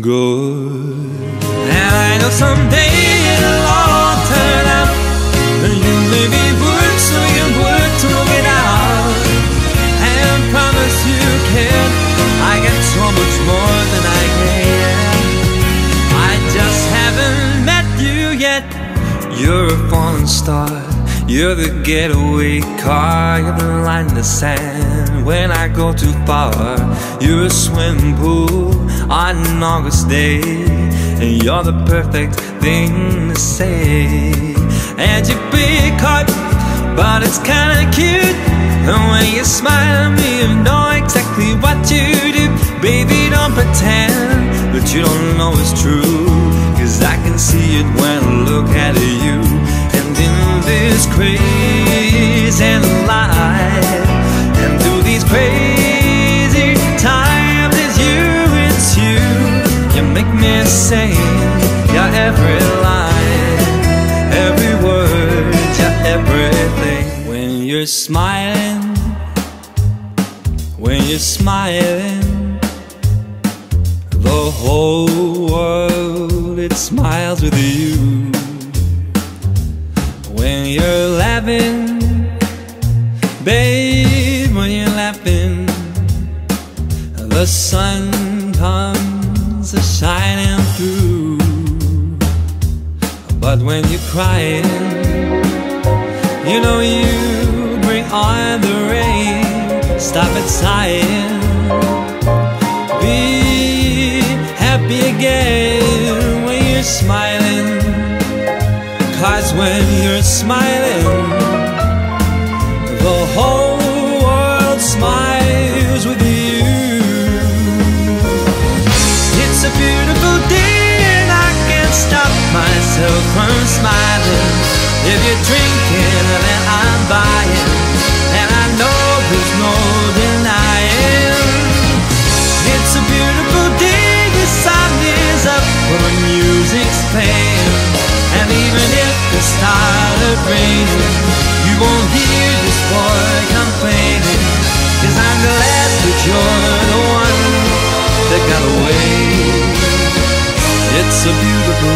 good. And I know someday it'll all turn out. And you may be work, so you work to get out. And promise you can. I get so much more than I can. I just haven't met you yet. You're a falling star. You're the getaway car. You're the line in the sand when I go too far. You're a swimming pool on an August day. And you're the perfect thing to say. And you big heart, but it's kinda cute. And when you smile at me, you know exactly what you do. Baby, don't pretend that you don't know it's true. Cause I can see it when I look at you. This crazy life, and through these crazy times, it's you, it's you. You make me sing your every line, every word, your everything. When you're smiling, when you're smiling, the whole world it smiles with you. When you're laughing, babe, when you're laughing, the sun comes shining through. But when you're crying, you know you bring on the rain. Stop it sighing. 'Cause when you're smiling. The whole world smiles with you. It's a beautiful day and I can't stop myself from smiling. If you're drinking, then I'm buying, and I know there's no denying. It's a beautiful day, the sun is up, but the music's playing. that you're the one that got away. It's a beautiful